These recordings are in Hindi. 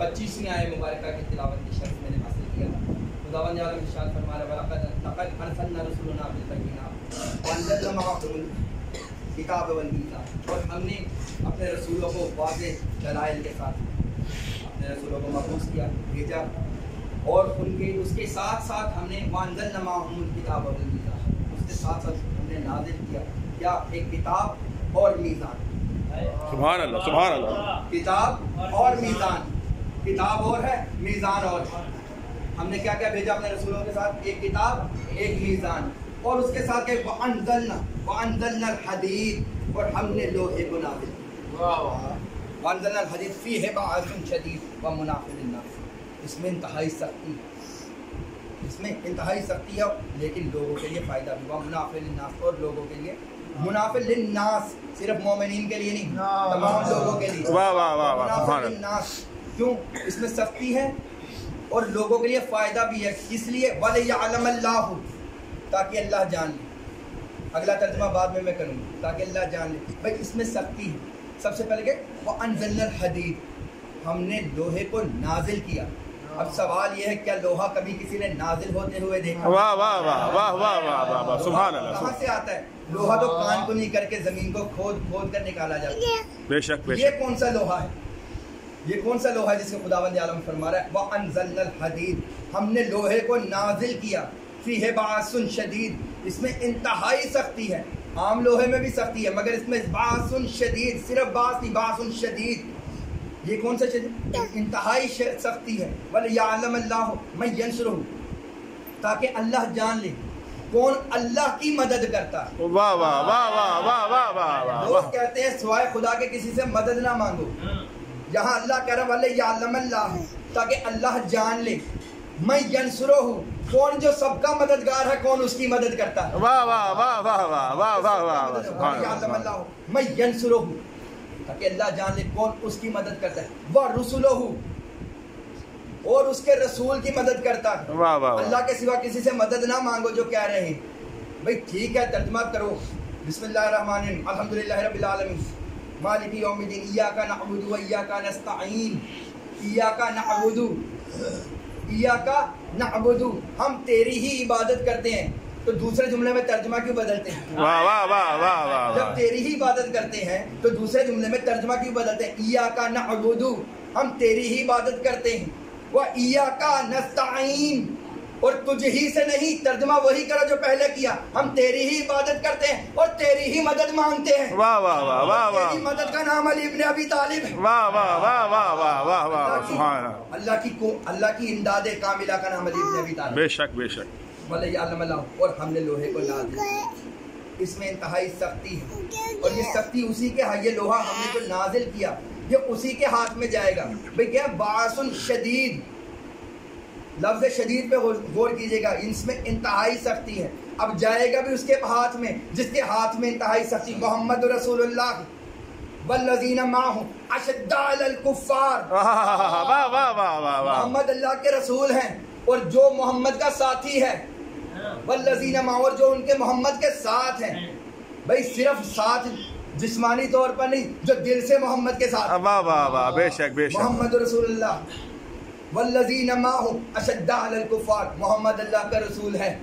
पच्चीसवीं आय मुबारक की तिलावत की शर्त मैंने हासिल किया। खुदावन आलम इरशाद फरमा किताब वल और हमने अपने रसूलों को वाज़ेह दलाइल के साथ अपने रसूलों को मबूस किया भेजा। और उनके उसके साथ साथ हमने वांजल नमाहुल किताब मीज़ान उसके साथ साथ हमने नाजिल किया। क्या? एक किताब और मीज़ान। सुभान अल्लाह सुभान अल्लाह। किताब और मीज़ान। किताब और है मीज़ान और। है हमने क्या क्या भेजा अपने रसूलों के साथ? एक किताब एक मीज़ान। और उसके साथ एक हदीद और हमने लोहे किया वअनज़लना हदीद फीहि शदीद व मुनाफिर लिन्नास इसमें इंतहाई सख्ती इसमें इंतहाई सख्ती है लेकिन लोगों के लिए फ़ायदा भी। हुआ मुनाफिर और लोगों के लिए। मुनाफिर लिन्नास सिर्फ़ मोमिनीन के लिए नहीं तमाम लोगों के लिए। वाह वाह वाह वाह क्यों इसमें सख्ती है और लोगों के लिए फ़ायदा भी है इसलिए वल अल्लाह ताकि अल्लाह जान ले अगला तर्जमा बाद में मैं करूँगा ताकि अल्लाह जान ले भाई इसमें सख्ती है सबसे पहले क्या वो अनजल हदीद हमने लोहे को नाजिल किया अब सवाल यह है क्या लोहा कभी किसी ने नाजिल होते हुए देखा वाह वाह वाह वाह वाह वाह वाह वाह सुभान अल्लाह कहाँ से आता है लोहा तो कान को नहीं करके ज़मीन को खोद खोद कर निकाला जाता है बेशक ये कौन सा लोहा है ये कौन सा लोहा है जिसको खुदावंद आलम फरमा रहा है? वह अनजल हदीद। हमने लोहे को नाजिल किया। फ़ी है बासन शदीद। इसमें इंतहाई सख्ती है। आम लोहे में भी सख्ती है मगर इसमें बासन शदीद सिर्फ़ बास नहीं बासन शदीद। ये कौन सा शदीद? इंतहाई सख्ती है। वल यालम अल्लाह मैं यंश रहूँ ताकि अल्लाह जान ले कौन अल्लाह की मदद करता वाह वाह वाह वाह वाह वाह वाह वाह। कहते हैं सवाए खुदा के किसी से मदद ना मांगो। यहाँ अल्लाह कह रहा वाले अल्लाह ताकि अल्लाह जान ले। मैं यंसुरो हूँ। कौन जो सबका मददगार है कौन उसकी मदद करता है? वाह वाह वाह वाह वाह वाह वाह वाह वाह मैं यंसुरो हूँ ताकि अल्लाह जान ले कौन उसकी मदद करता है। वह रसुलो हूँ और उसके रसूल की मदद करता है। वाह वाह वाह। अल्लाह के सिवा किसी से मदद ना मांगो जो कह रहे हैं। भाई ठीक है तर्जमा करो। बिस्मिल्लाहिर्रहमानिर्रहीम। अल्हम्दुलिल्लाहि रब्बिल आलमीन। मालिकी यौमिद्दीन इय्याका नअबुदु व इय्याका नस्तईन इय्याका नअबुदु इय्याका नअबुदु हम तेरी ही इबादत करते हैं। तो दूसरे जुमले में तर्जमा क्यों बदलते हैं? वाह वाह वाह वाह वाह जब तेरी ही इबादत करते हैं तो दूसरे जुमले में तर्जमा क्यों बदलते हैं? ईया का नअबुदु हम तेरी ही इबादत करते हैं। वह ईया का नस्ताइन और तुझ ही से नहीं तर्जमा वही करो जो पहले किया। हम तेरी ही इबादत करते हैं और तेरी ही मदद मांगते हैं। वाह वाह वाह वाह वाह। तेरी मदद का नाम अली इब्ने अबी तालिब। है वाह वाह वाह वाह वाह वाह वाह अल्लाह की- सुभान। अल्लाह अल्लाह की अल्लाह की इमदाद कामिला का नाम अली इब्ने अबी तालिब। बेशक बेशक। वल्लाहि और हमने लोहे को नाजिल दिया। इसमें इंतहाई सख्ती है। और ये सख्ती उसी के ये लोहा हमने जो नाजिल किया ये उसी के हाथ में जाएगा। भाई क्या बासुन शदीद लफ्ज शदीद पे गौर कीजिएगा इसमें इंतहाई सख्ती है। अब जाएगा भी उसके हाथ में जिसके हाथ में इंतहाई सख्ती मोहम्मद रसूलुल्लाह वल्लजीना माहू अशद्दा अलल कुफ्फार। वाह वाह वाह वाह वाह वाह मोहम्मद अल्लाह के रसूल हैं और जो मोहम्मद का साथी है वल्लजीन मा और जो उनके मोहम्मद के साथ हैं। भाई सिर्फ़ साथ जिस्मानी तौर पर नहीं जो दिल से मोहम्मद के साथ वाह वाह वाह बेशक बेशक। मोहम्मद रसूलुल्लाह। वल्लजीन माहु कुफार, मोहम्मद अल्लाह का रसूल है।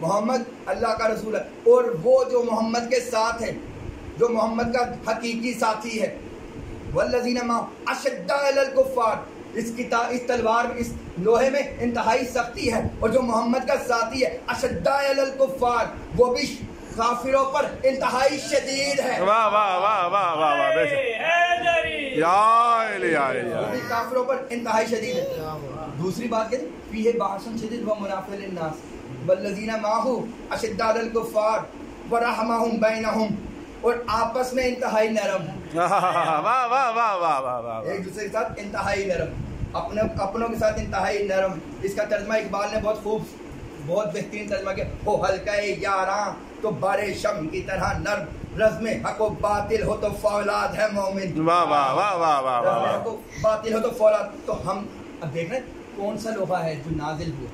मोहम्मद अल्लाह का रसूल है। और वो जो मोहम्मद के साथ है, जो मोहम्मद का हकीकी साथी है, वल्लजीन माहु कुफार, इस किताब इस तलवार, इस लोहे में इंतहाई सख्ती है, और जो मोहम्मद का साथी है, अशद्दा अलल कुफार, वो भी काफिरों पर इंतहाई शदीद है वाह वाह वाह वाह वाह वाह बेशक काफिरों पर इंतहाई शदीद है दूसरी बात कहते फीहे बासन शदीद व मुनाफिल लिन्नास वल्लजीना माहु अशद्दाल कुफार व रहमाहुम बैनहुम और आपस में इंतहाई नरम वाह वाह वाह वाह वाह वाह एक दूसरे के साथ इंतहाई नरम अपने अपनों के साथ इंतहाई नरम इसका तर्जमा इकबाल ने बहुत खूब बहुत बेहतरीन तर्जमा किया। हो हल्का यारा तो बारे शम की तरह नर्म। रज्म हको बातिल हो तो फौलाद है मोमिन। वाह वाह वाह वाह वाह वाह रज्म वाह। हको बातिल हो तो फौलाद। तो हम अब देख रहे हैं कौन सा लोहा है जो नाजिल हुआ।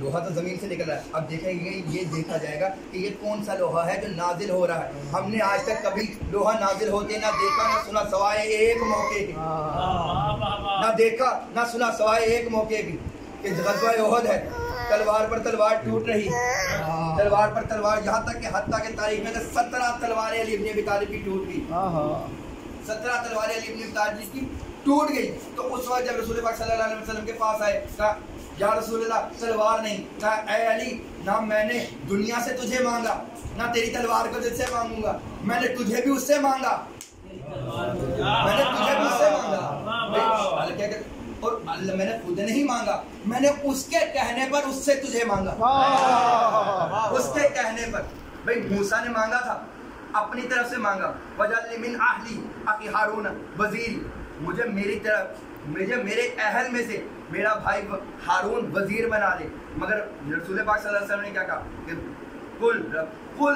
लोहा तो ज़मीन से निकल रहा है। अब देखेंगे ये देखा जाएगा कि ये कौन सा लोहा है जो नाजिल हो रहा है। हमने आज तक कभी लोहा नाजिल होते ना देखा ना सुना सवाए एक मौके के। ना देखा ना सुना सवाए एक मौके की कि है। तलवार पर तलवार टूट रही। तलवार पर तलवार यहाँ तक कि हत्ता के तारीख में सत्रह तलवारें अली इब्ने तालिब की टूट गई। सत्रह तलवारें अली इब्ने तालिब की टूट गई। तो उस वक्त जब रसूल पाक सल्लल्लाहु अलैहि वसल्लम के पास आए कहा या रसूलल्लाह तलवार नहीं। कहा ए अली ना मैंने दुनिया से तुझे मांगा ना तेरी तलवार को तुझसे मांगूँगा। मैंने तुझे भी उससे मांगा। मैंने तुझे भी उससे मांगा। और अल्लाह मैंने खुद नहीं मांगा मैंने उसके कहने पर उससे तुझे मांगा। उसके कहने पर। भाई मूसा ने मांगा था अपनी तरफ़ से मांगा। वजल मिन आहली अखी हारून वज़ीर। मुझे मेरी तरफ़ मुझे मेरे अहल में से मेरा भाई हारून वज़ीर बना दे। मगर रसूल पाक सल्लल्लाहु अलैहि वसल्लम ने क्या कहा? कि कुल रब कुल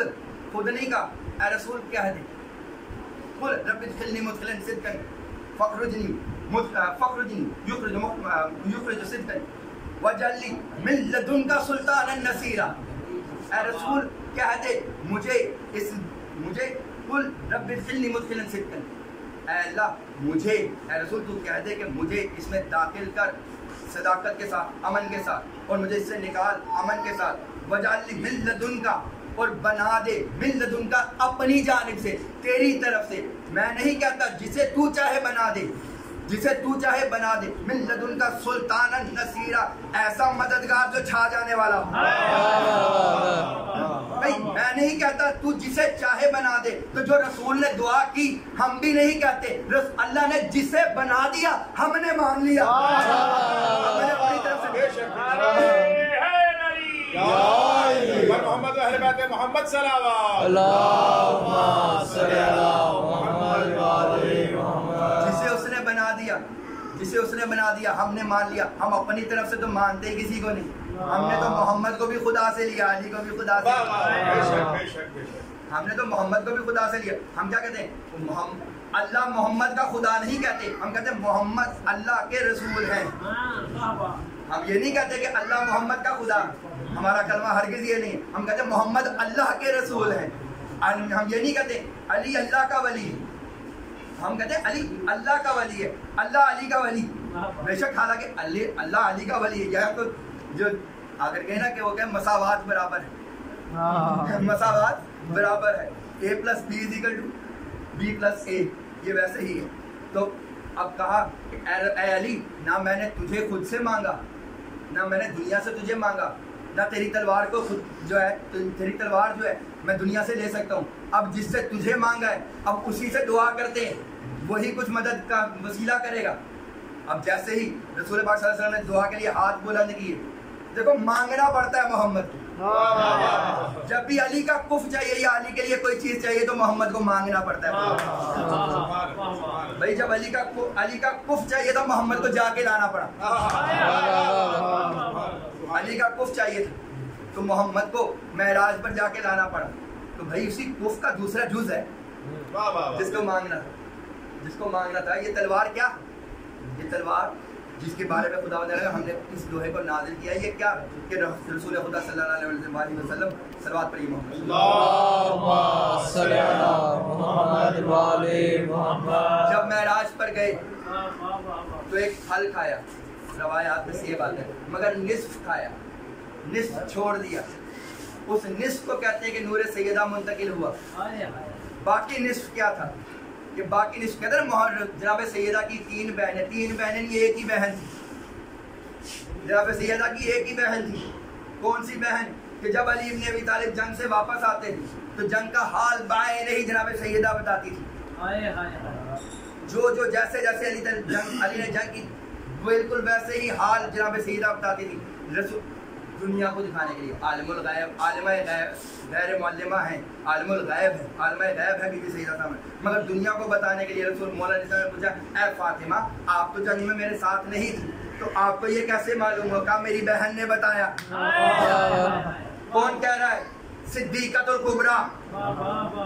खुद नहीं कहा ए रसूल कह दे। कुल रब मुदखिलन सिद्कन फखरुजनी। मुद फखरुजनी युखरिज युखरिज सिद्कन वजल्ली मिन लदुनका सुल्तानन नसीरा रसूल कह दे मुझे इस मुझे कुल रब मुदखिलन सिद्कन अल्लाह मुझे रसूल तू कह दे कि मुझे इसमें दाखिल कर सदाकत के साथ अमन के साथ और मुझे इससे निकाल अमन के साथ वजाली मिल लदुन का और बना दे मिल लदुन का अपनी जानिब से तेरी तरफ़ से मैं नहीं कहता जिसे तू चाहे बना दे जिसे तू चाहे बना दे। लदुन का सुल्तान नसीरा। ऐसा मददगार जो छा जाने वाला भाई मैं नहीं कहता तू जिसे चाहे बना दे। तो जो रसूल ने दुआ की हम भी नहीं कहते। अल्लाह ने जिसे बना दिया हमने मान लिया। हमने अपनी तरफ़ से मोहम्मद अहले बैत मोहम्मद सलावत। जिसे उसने बना दिया। जिसे उसने बना दिया हमने मान लिया। हम अपनी तरफ़ से तो मानते ही किसी को नहीं। हमने तो मोहम्मद को भी खुदा से लिया अली को भी खुदा से लिया। हमने तो मोहम्मद को भी खुदा से लिया। हम क्या कहते हैं? अल्लाह मोहम्मद का खुदा नहीं कहते। हम कहते हैं मोहम्मद अल्लाह के रसूल हैं। हम ये नहीं कहते कि अल्लाह मोहम्मद का खुदा। हमारा कलमा हरगिज ये नहीं हम कहते मोहम्मद अल्लाह के रसूल हैं। हम ये नहीं कहते अली अल्लाह का वली। है हम कहते हैं अली अल्लाह का वली है। अल्लाह अली का वली। बेशक हालाँकि अली अल्लाह अली का वली है। यह तो जो अगर कहे ना कि वो क्या मसावात बराबर है। मसावात बराबर है। A plus B is equal to B plus A ये वैसे ही है। तो अब कहा "ए अली ना मैंने तुझे खुद से मांगा ना मैंने दुनिया से तुझे मांगा ना तेरी तलवार को खुद जो है तेरी तलवार जो है मैं दुनिया से ले सकता हूँ। अब जिससे तुझे मांगा है, अब उसी से दुआ करते हैं। वही कुछ मदद का वसीला करेगा। अब जैसे ही रसूल ने दुआ के लिए हाथ बुलंद किए, देखो मांगना पड़ता है मोहम्मद को। जब भी अली का कुफ चाहिए या अली के लिए कोई चीज़ चाहिए तो मोहम्मद को मांगना पड़ता है। भाई, जब अली का अली का कुफ चाहिए तो मोहम्मद को जाके लाना पड़ा। अली का कुफ चाहिए था तो मोहम्मद को महराज पर जाके लाना पड़ा। तो भाई उसी कुफ का दूसरा जुज है। जिसको मांगना था। जिसको मांगना था। ये तलवार क्या? ये तलवार जिसके बारे में खुदा ने हमने इस लोहे को नाजिल किया ये क्या? कि रसूल खुदा सल्लल्लाहु अलैहि वसल्लम सलवात पढ़ी मोहम्मद जब महराज पर गए तो एक फल खाया। रवायात में से ये बात है मगर निस्फ खाया। निस्फ छोड़ दिया। उस निस्फ को कहते हैं कि नूर सैदा मुंतकिल हुआ। बाकी निस्फ क्या था? कि बाकी निस्फ कहते हैं मोहर जनाब सैयदा की तीन बहनें तीन बहनें नहीं एक ही बहन थी। जनाब सैयदा की एक ही बहन थी। कौन सी बहन? कि जब अली इब्न अबी तालिब जंग से वापस आते थे तो जंग का हाल बाएँ नहीं जनाब सैयदा बताती थी। जो जो जैसे जैसे अली जंग अली ने जंग की बिल्कुल वैसे ही हाल जनाब सईदा बताती थी। रसूल दुनिया को दिखाने के लिए। आलमुल गायब आलम गायब गैर मालमा है, आलमुल गायब है आलम गायब है बीबी सईदा साहब। मगर दुनिया को बताने के लिए रसूल मौला ने पूछा ए फातिमा, आप तो जंग में मेरे साथ नहीं थी तो आपको ये कैसे मालूम होगा? मेरी बहन ने बताया। कौन कह रहा है? सिद्दीकत और कुबरा।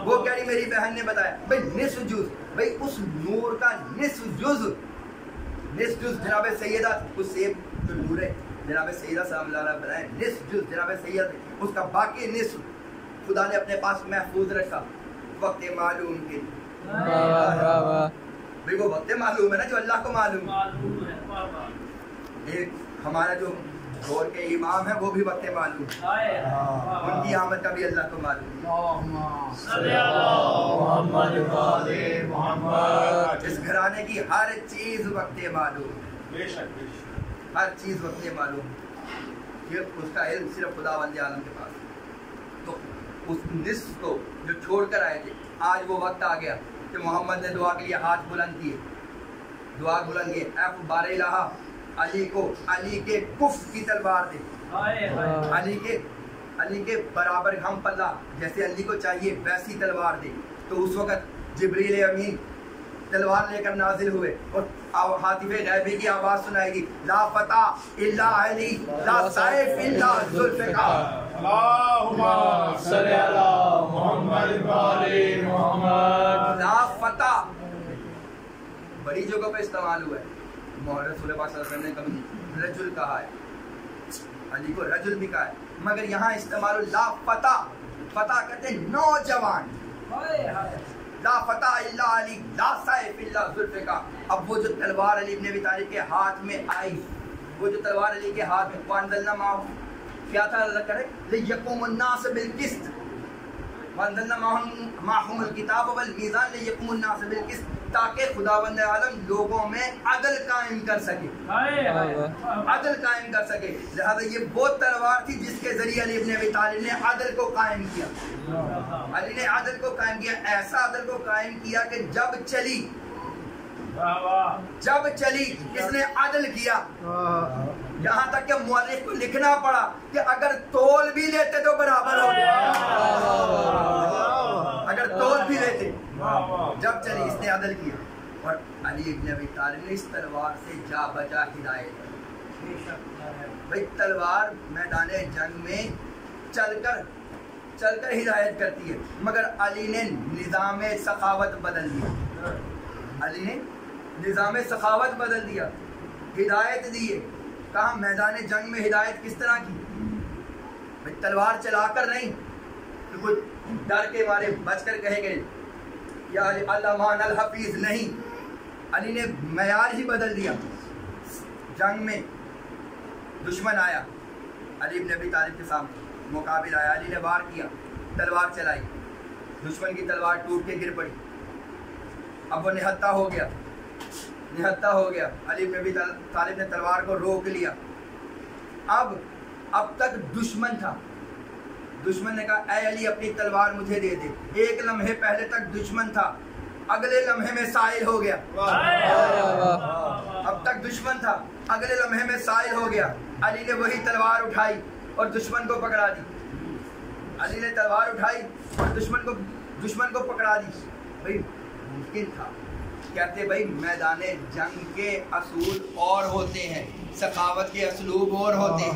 वो कह रही, मेरी बहन ने बताया। भाई, निस्फ जुज, भाई, उस नूर का निस्फ जुज निस्फ जुज जनाब सैयदा, उस सेब जो नूर है। जनाब सैयदा साहब बताए निस्फ जुज जनाब सैयद उसका बाकी निस्फ खुदा ने अपने पास महफूज रखा। वक्त मालूम के। भाई वक्त मालूम है ना जो अल्लाह को मालूम। एक हमारा जो दौर के इमाम है वो भी वक्त मालूम। उनकी आमद का भी अल्लाह को मालूम। इस घराने की हर चीज़ वक्त मालूम। हर चीज़ वक्त मालूम। ये उसका इल्म सिर्फ़ खुदा बंद आलम के पास। तो उस निस्फ को जो छोड़ कर आए थे आज वो वक्त आ गया कि मोहम्मद ने दुआ के लिए हाथ बुलंद किए। दुआ बुलंद किए एफ़ बारे अली को अली के कुफ की तलवार दे। अली के अली के बराबर हम पल्ला जैसे अली को चाहिए वैसी तलवार दे। तो उस वक्त जबरील अमीन तलवार लेकर नाजिल हुए और हातिफे गैबी की आवाज़ सुनाएगी ला फता इल्ला अली ला सैफ इल्ला जुल्फिकार ला फता बड़ी जगह पे इस्तेमाल हुआ है। मोहम्मद ने कभी रजुल कहा है। अली को रजुल भी कहा है। मगर यहाँ इस्तेमाल ला फता फता कहते नौजवान। ला फता इल्ला अली, ला सैफ इल्ला जुल्फिका अब वो जो तलवार अली इब्न अबी तालिब के हाथ में आई, वो जो तलवार अली के हाथ में वांदलना माहू क्या था अल्लाह करे? लियकुम अन्नास बिल किस्त। वांदलना माहूम अल किताब वल मीज़ान लियकुम अन्नास बिल किस्त। ताकि खुदाबंद आलम लोगों में अदल कायम कर सके। अदल कायम कर सके। लिहाजा ये वो तलवार थी जिसके ज़रिए अली इब्न अबी तालिब ने अदल को कायम किया। अली ने अदल को कायम किया। ऐसा अदल को कायम किया कि जब चली जब चली इसने अदल किया। यहाँ तक कि मुअल्लिफ को लिखना पड़ा कि अगर तोल भी लेते तो बराबर हो अगर तोल भी लेते जब चली इसने अदल किया। और अली इब्न अबी तालिब ने इस तलवार से जा बचा हिदायत। भाई तलवार मैदान जंग में चलकर चलकर हिदायत करती है। मगर अली ने निज़ाम सखावत बदल दिया। अली ने निज़ाम सखावत बदल दिया। हिदायत दी है। कहा मैदान जंग में हिदायत किस तरह की? भाई तलवार चलाकर नहीं तो कुछ डर के मारे बचकर कहे गए। हफीज नहीं। अली ने मैार ही बदल दिया। जंग में दुश्मन आया। अली नबी तालिब के सामने मुकाबिल आया। अली ने वार किया, तलवार चलाई। दुश्मन की तलवार टूट के गिर पड़ी। अब वो निहत्ता हो गया। निहत्ता हो गया। अली नबी तालिब ने तलवार को रोक लिया। अब अब तक दुश्मन था। दुश्मन ने कहा अली अपनी तलवार मुझे दे दे। एक लम्हे पहले तक दुश्मन था अगले लम्हे में साइल हो गया। अब तक दुश्मन था अगले लम्हे में साइल हो गया। अली ने वही तलवार उठाई और दुश्मन को पकड़ा दी। अली ने तलवार उठाई और दुश्मन को दुश्मन को पकड़ा दी। भाई मुमकिन था। कहते भाई मैदान जंग के असूल और होते हैं सखावत के असलूब और होते हैं।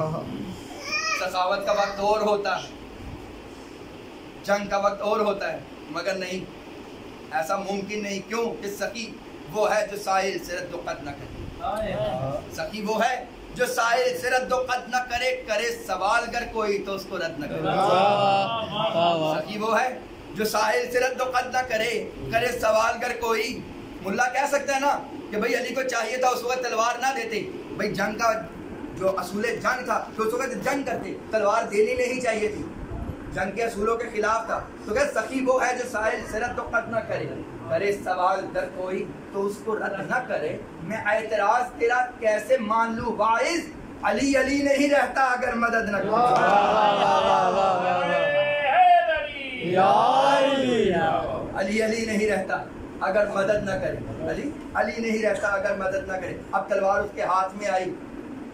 सखावत का वक्त और होता है। जंग का वक्त और होता है मगर नहीं ऐसा मुमकिन नहीं क्यों? कि सखी वो है जो साहिल से दुखत न करे। सखी वो है जो साहिल से रद्द कद न करे करे सवाल कर कोई तो उसको रद्द न करे। सखी वो है जो साहिल से कद न करे करे सवाल कर कोई। मुल्ला कह सकता है ना कि भाई अली को चाहिए था उस वक्त तलवार ना देते। भाई जंग का जो असूल जंग था तो उस वक्त जंग करते तलवार देनी नहीं चाहिए थी। जंग के असूलों के खिलाफ था। तो क्या सखी वो है जो साहिल से रद्द कद न करे। करे सवाल दर कोई तो उसको रद्द न करे। मैं एतराज़ तेरा कैसे मान लूँ? वाइज अली अली नहीं रहता अगर मदद न अली अली नहीं रहता अगर मदद न करे। अली अली नहीं रहता अगर मदद न करे। अब तलवार उसके हाथ में आई।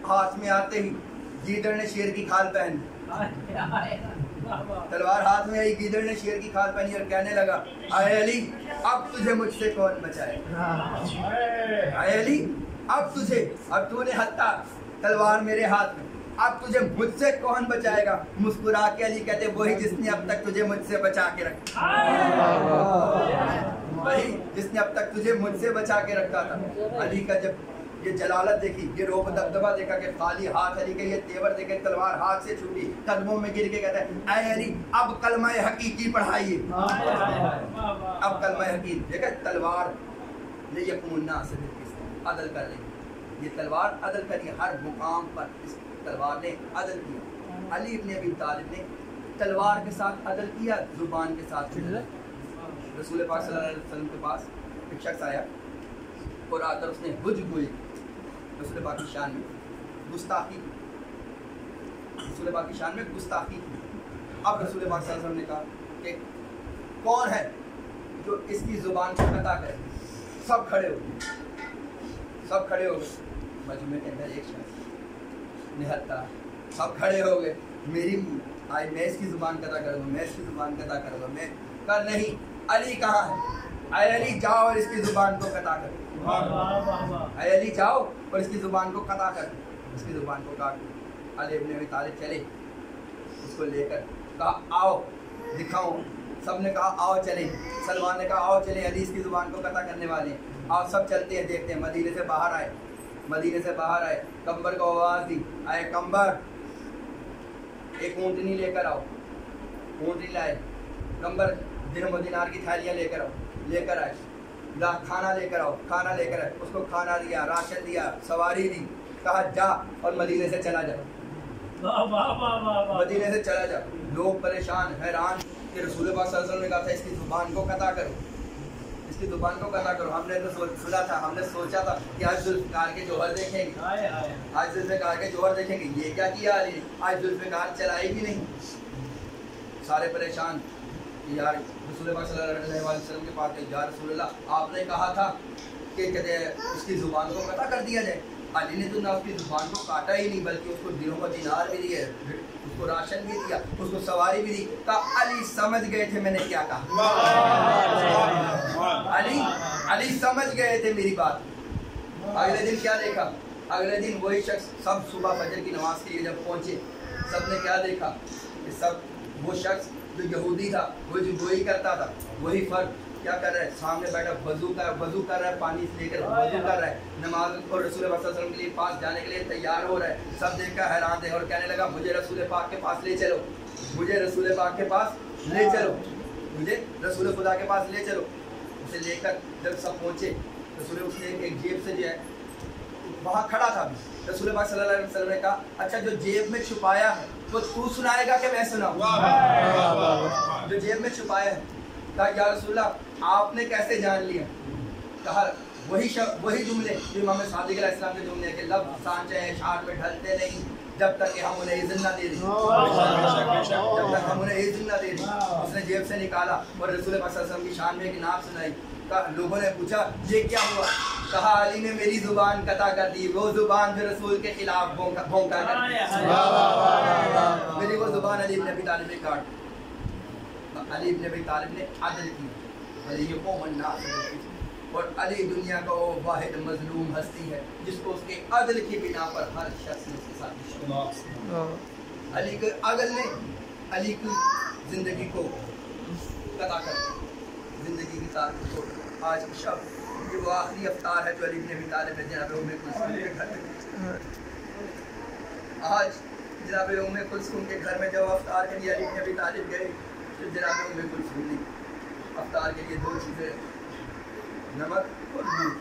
हाथ में आते ही गीदड़ ने शेर की खाल पहनी तलवार हाथ में आई गीदड़ ने शेर की खाल पहनी और कहने लगा आए अली अब तुझे मुझसे कौन बचाए? आए अली अब तुझे अब तूने हत्ता तलवार मेरे हाथ में अब तुझे मुझसे कौन बचाएगा? मुस्कुरा के अली कहते वही जिसने अब तक तुझे मुझसे बचा के रखा वही जिसने अब तक तुझे मुझसे बचा के रखा था। अली का जब ये जलालत देखी, ये रोब दबदबा देखा कि खाली हाथ अली के ये तेवर देखे तलवार हाथ से छूटी कदमों में गिर के कहता है अली, अब कलमा हकीकी पढ़ाइए। अब कलमा हकीक, देखा, तलवार ले यकून से अदल कर ले। ये तलवार अदल करी हर मुकाम पर इस तलवार ने अदल किया। अली इब्ने अबी तालिब ने तलवार के साथ अदल किया, ज़ुबान के साथ रसूल पाक सल्लल्लाहु अलैहि वसल्लम के पास एक शख्स आया और आकर उसने बुझ गोई रसूल पाक की शान में। गुस्ताखी। की रसूल पाक की शान में गुस्ताखी की। अब रसूल पाक ने कहा कि कौन है जो इसकी ज़ुबान को कता करे? सब खड़े हो सब खड़े हो गए। मजमे के अंदर एक शख्स, निहत्ता। सब खड़े हो गए। मेरी आज मैं इसकी ज़ुबान कदा करूँगा, मैं इसकी ज़ुबान कदा करूँगा। मैं कर नहीं, अली कहाँ है? अरे अली, जाओ और इसकी ज़ुबान को कता कर। अरे अली, जाओ, और इसकी ज़ुबान को कता कर, इसकी ज़ुबान को काट। अली इब्ने अबी तालिब चले, उसको लेकर कहा, आओ, दिखाओ। सबने कहा, आओ चले। सलमान ने कहा, आओ चले, अली इसकी ज़ुबान को कता करने वाले। आओ, सब चलते हैं, देखते हैं, मदीने से बाहर आए। मदीने से बाहर आए, कंबर को आवाज़ दी, आए कंबर। एक ऊँटनी लेकर आओ। ऊँटनी लाए, कंबर दिन दिनार की थालियाँ लेकर आओ, लेकर आए। खाना लेकर आओ खाना लेकर आए। उसको खाना दिया राशन दिया सवारी दी। कहा जा और मदीने से चला जा। मदीने से चला जा। लोग परेशान हैरान कि रसूल ने कहा था इसकी ज़ुबान को कता करो। इसकी दुकान को करना करो। हमने तो सुना था हमने सोचा था कि आज जुल्फकार के जोहर देखेंगे। आज जुल्फकार के जोहर देखेंगे। ये क्या किया आज? जुल्फकार चलाएगी नहीं। सारे परेशान। यार के पास आपने कहा था कि कहते उसकी ज़ुबान को पता कर दिया जाए। अली ने तो ना उसकी ज़ुबान को काटा ही नहीं, बल्कि उसको दिलों का दिनार भी दिए, उसको राशन भी दिया, उसको सवारी भी दी। कहा अली समझ गए थे मैंने क्या कहा। अली अली समझ गए थे मेरी बात। अगले दिन क्या देखा? अगले दिन वही शख्स सब सुबह फजर की नमाज़ के लिए जब पहुँचे सबने क्या देखा कि सब, वो शख्स जो यहूदी था वो जो गोई करता था, वही फ़र्क, क्या कर रहा है? सामने बैठा, वज़ू कर वज़ू कर रहा है, पानी से लेकर वज़ू कर रहा है। नमाज़ और रसूल वसल्लम के लिए पास जाने के लिए तैयार हो रहा है। सब देख कर हैरान थे और कहने लगा, मुझे रसूल पाक के पास ले चलो। मुझे रसूल पाक के पास ले चलो। मुझे रसूल खुदा के पास ले चलो। उसे लेकर जब सब पहुँचे, रसूल उसने एक जेब से जो है, वहाँ खड़ा था रसूल पाक सल्लल्लाहु अलैहि वसल्लम ने कहा अच्छा जो जेब में छुपाया है वो तू सुनाएगा कि मैं सुनाऊँ? जो जेब में छुपाया है कहा या रसूल्ला आपने कैसे जान लिया? कहा वही वही जुमले जो इमाम सादिक इस्लाम के जुमले के लब सांचे हैं छाट में ढलते नहीं जब तक कि हम उन्हें इज़्ज़त ना दे दें। जब तक हम उन्हें इज़्ज़त ना दे दें। उसने जेब से निकाला और रसूल वसल्लम की शान में एक नाम सुनाई। लोगों ने पूछा ये क्या हुआ? कहा अली ने मेरी ज़ुबान कता कर दी वो ज़ुबान जो रसूल के खिलाफ भोंका कर मेरी वो ज़ुबान अली ने अबी तालिब ने काट अली इब्न अबी तालिब ने अदल की। अली को और अली दुनिया का वो वाहिद मजलूम हस्ती है जिसको उसके अदल की बिना पर हर शख्स ने उसके साथ अली के अदल ने अली की ज़िंदगी को कदा कर ज़िंदगी की आज शब, ये वो आखिरी अवतार है जो अली इब्न अबी तालिब ने जनाब उम्मे कुलसूम के घर में आज जनाब उम्मे कुलसूम के घर में जब अवतार के लिए अली इब्न अबी तालिब गए तो जनाब उम्मे कुलसूम ने अवतार के लिए दो चीज़ें, नमक और दूध।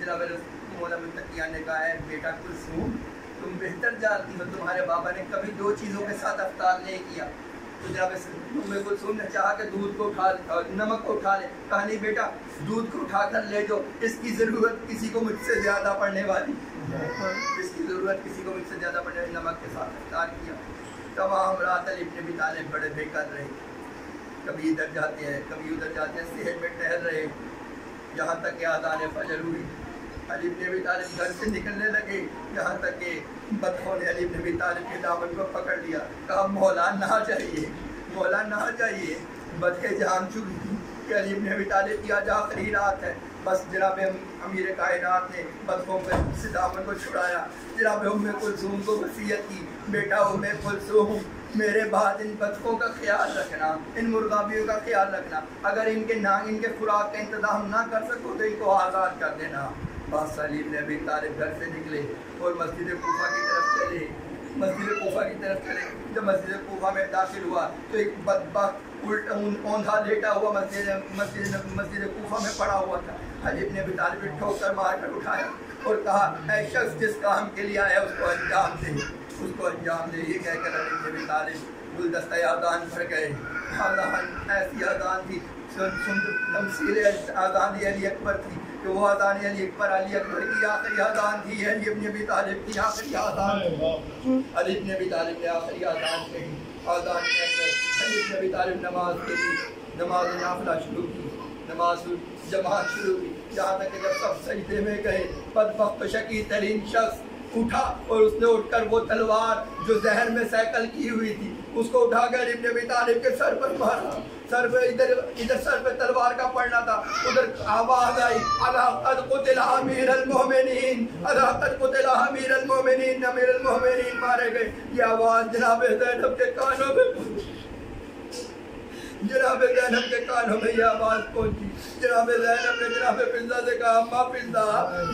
जनाब मौला मुतकिया ने कहा है, बेटा कुलसूम, तुम बेहतर जानती हो, तुम्हारे बाबा ने कभी दो चीज़ों के साथ अवतार नहीं किया। तो जनाब उम्मे कुलसूम ने चाहा कि दूध को उठा और नमक को उठा ले। कहा नहीं बेटा, दूध को उठा कर ले जो इसकी ज़रूरत किसी को मुझसे ज़्यादा पड़ने वाली। इसकी ज़रूरत किसी को मुझसे ज़्यादा पड़ने वाली। नमक के साथ अवतार किया। तमाम रात अली इब्न अबी तालिब बड़े बेकार रहे। कभी इधर जाते हैं, कभी उधर जाते हैं। सेहत में टहल रहे। यहाँ तक कि आदान फजर हुई। अली इब्न अबी तालिब घर से निकलने लगे। यहाँ तक कि बदखों ने अली इब्न अबी तालिब के दामन को पकड़ लिया। कहा, मौला ना चाहिए मौला ना चाहिए बदखे जान चुकी कि अली इब्न अबी तालिब की आज आखिरी रात है। बस जनाब अमीर कायनात ने बदखों पर से दामन को छुड़ाया। जनाब उम्मे कुलसूम को वसीयत की। बेटा उम्मे कुलसूम मेरे बाद इन बतखों का ख्याल रखना, इन मुर्गाबियों का ख्याल रखना। अगर इनके ना, इनके खुराक का इंतज़ाम ना कर सको तो इनको आज़ाद कर देना। बस सलीम ने अभी तालिब घर से निकले और मस्जिद कोफा की तरफ़ चले। मस्जिद कोफा की तरफ़ चले। जब मस्जिद कोफा में दाखिल हुआ तो एक बदबक उल्टा लेटा हुआ मस्जिद मस्जिद मस्जिद कोफा में पड़ा हुआ था। हजीब ने भी तालिब ठोकर मार कर उठाया और कहा, ऐ शख्स जिस काम के लिए आया, उसको अंजाम दे। उसको अंजाम दे। ये कहकर अली ने भी तालिब गुलदस्ता आदान भर गए। ऐसी आदान थी, सुन सुन तमसील आदान अली अकबर थी। कि वो आदान अली अकबर अली अकबर की आखिरी आदान थी अली इब्न अबी तालिब की आखिरी अदान अली इब्न अबी तालिब ने आखिरी अदान कही अजान के अंदर अली इब्न अबी तालिब नमाज़ के लिए नमाज़ नाफिला शुरू की। नमाज़ जमात शुरू की। जहाँ तक कि जब सब सजदे में गए बदबक शकी तरीन शख्स उठा और उसने उठकर वो तलवार जो जहर में सैकल की हुई थी, उसको उठाकर इब्न अबी तालिब के सर पर मारा। सर पे इधर इधर सर पे तलवार का पड़ना था। उधर आवाज़ आई अलाकत कुतिल अमीर अलमोमिनीन अलाकत कुतिल अमीर अलमोमिनीन अमीर अलमोमिनीन मारे गए। ये आवाज़ जनाब ज़ैनब के कानों में पहुँची। जनाब जैनब के कानों में ये आवाज़ पहुँची। जनाब जैनब ने जनाब फिजा से कहा, अम्मा फिजा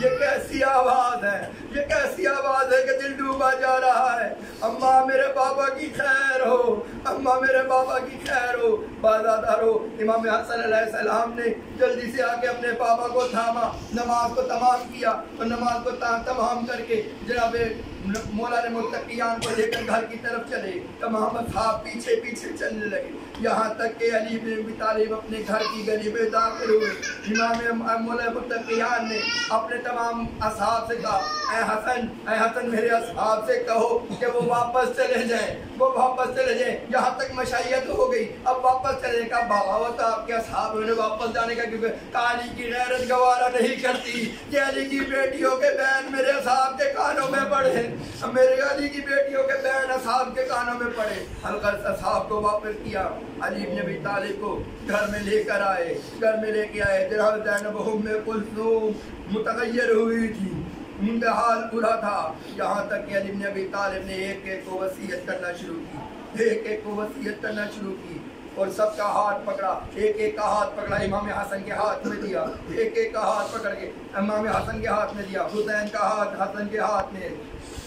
ये कैसी आवाज़ है? ये कैसी आवाज़ है कि दिल डूबा जा रहा है? अम्मा मेरे बाबा की खैर हो, अम्मा मेरे बाबा की खैर हो। बाजादार हो इमाम हसन सलाम ने जल्दी से आके अपने बाबा को थामा, नमाज़ को तमाम किया और नमाज़ को तमाम करके जनाब मौला ने मुतकियान को लेकर घर की तरफ़ चले तमाम साहब पीछे पीछे चलने लगे। यहाँ तक के अली तालिब अपने घर की गली में दाखिल हुए। इमाम मौला मुतकियान ने अपने तमाम असहाब से कहा ए हसन ए हसन मेरे असहाब से कहो कि वो वापस चले जाएँ। वो वापस चले जाए। यहाँ तक मशाइयत हो गई। अब वापस चले का बाबा वो तो आपके असहाब ने वापस जाने का क्योंकि काली की गैरत गवारा नहीं करती। कि अली की बेटियों के बहन मेरे असहाब के कानों में पड़े मेरे अली की बेटियों के बहन असहाब के कानों में पड़े। हल्कर असहाब को वापस किया। अली इब्न अबी तालिब को घर में लेकर आए। घर में लेके आए। जनाब जैनब उम्मे कुलसूम हुई थी। उनका बुरा था। यहाँ तक कि अली अबी तालिब ने एक एक को वसीयत करना शुरू की। एक एक को वसीयत करना शुरू की और सबका हाथ पकड़ा। एक एक का हाथ पकड़ा, इमाम हसन के हाथ में दिया। एक एक का हाथ पकड़ के इमाम हसन के हाथ में दिया। हुसैन का हाथ हसन के हाथ में,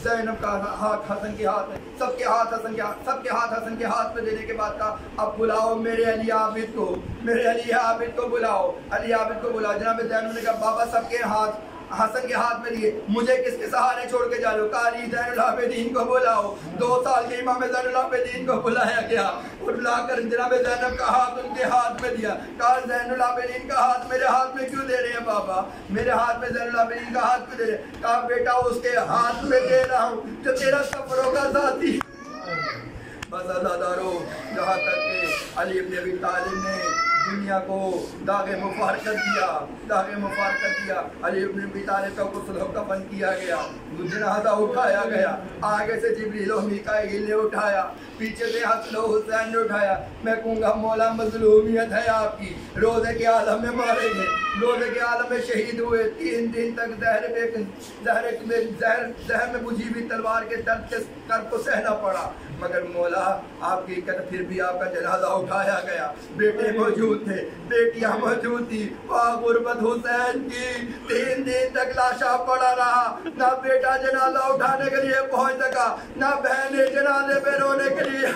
जैनब का हाथ हसन के हाथ में। सबके हाथ हसन के हाथ सबके हाथ हसन के हाथ में देने के बाद कहा, अब बुलाओ मेरे अली आबिद को। मेरे अली आबिद को बुलाओ। अली आबिद को बुलाओ। जनाब जैनब ने कहा, बाबा, सबके हाथ हसन के हाथ में लिए। मुझे किसके सहारे छोड़ के जा लो काली जैनुलाबेदीन को बुलाओ। दो साल के इमाम जैनुलाबेदीन को बुलाया गया और बुलाकर जनाब जैनब का हाथ उनके हाथ में दिया। कहा जैनुलाबेदीन का हाथ मेरे हाथ में क्यों दे रहे हैं बाबा? मेरे हाथ में जैनुलाबेदीन का हाथ क्यों दे रहे कहा, बेटा, उसके हाथ में दे रहा हूँ जो तेरा सफरों का साथी बस अजादारो जहाँ तक अली इब्न अबी तालिब ने दुनिया को दागे मुफार कर दिया, दागे मुफार कर दिया। अली इब्न तालिब का लोग दफन किया गया। जनाजा उठाया गया। आगे से जिब्रील मीकाईल ने उठाया। पीछे से हसलो हुसैन ने उठाया। मैं कहूँगा, मौला मजलूमियत है आपकी। रोज़े के आलम में मारेंगे। रोज़े के आलम में शहीद हुए। तीन दिन तक जहर में जहर में जहर जहर में बुझी हुई तलवार के दर्द के कर को सहना पड़ा। मगर मौला, आपकी कर फिर भी आपका जनाजा उठाया गया। बेटे मौजूद थे, बेटियाँ मौजूद थी। वाह, गुरबत हुसैन की। तीन दिन तक लाशा पड़ा रहा। ना बेटा जनाजा उठाने के लिए पहुँच सका, ना बहने जनाजे पे रोने के लिए।